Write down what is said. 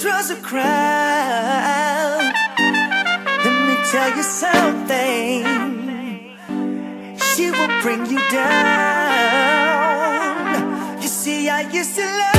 draws a crowd. Let me tell you something. She will bring you down. You see, I used to love.